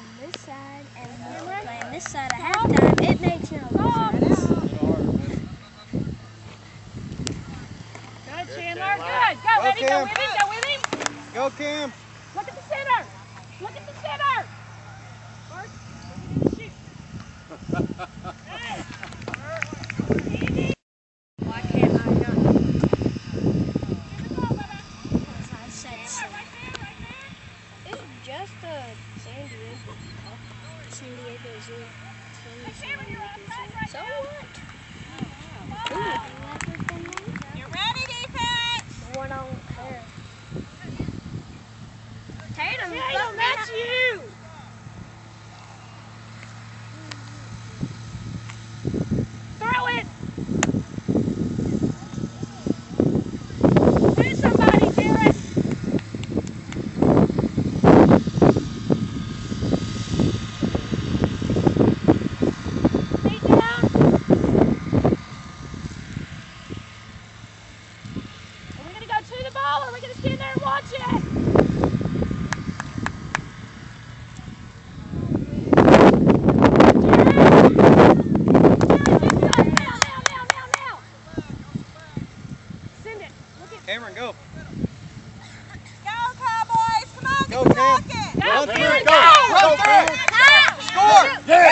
playing this side and we're playing this side at halftime. It makes no difference. Good, Chandler. Good. Go, ready? Go Cam. with him. Go with him. Go, Cam. Look at the center. Just a San Diego. San Diego Zoo. You're outside right So what? Ball. You ready, defense? One on her. Tatum, Tatum, that's you. Or are gonna stand there and watch it? Send it. Look at Cameron, go. Go, Cowboys! Come on, Go, get Cam. cracking! Go, Run Cameron, through it, go! Run through it. Ah! Score. Woo!